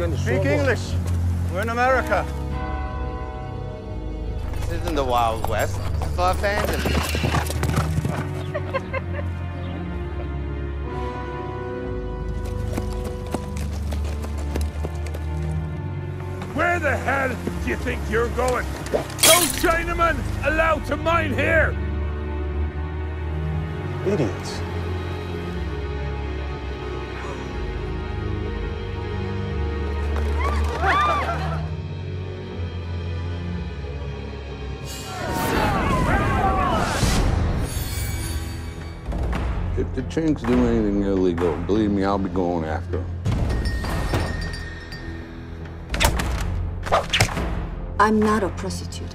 Speak English. We're in America. This isn't the Wild West. This is Los Angeles. Where the hell do you think you're going? Those Chinamen allowed to mine here? Idiots. If the Chinks do anything illegal, believe me, I'll be going after them. I'm not a prostitute.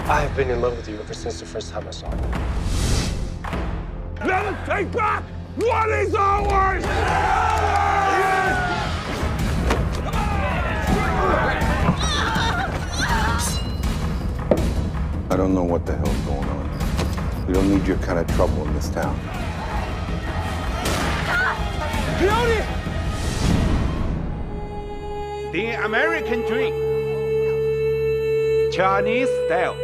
I've been in love with you ever since the first time I saw you. Let us take back what is ours! I don't know what the hell's going on. We don't need your kind of trouble in this town. The American dream. Chinese style.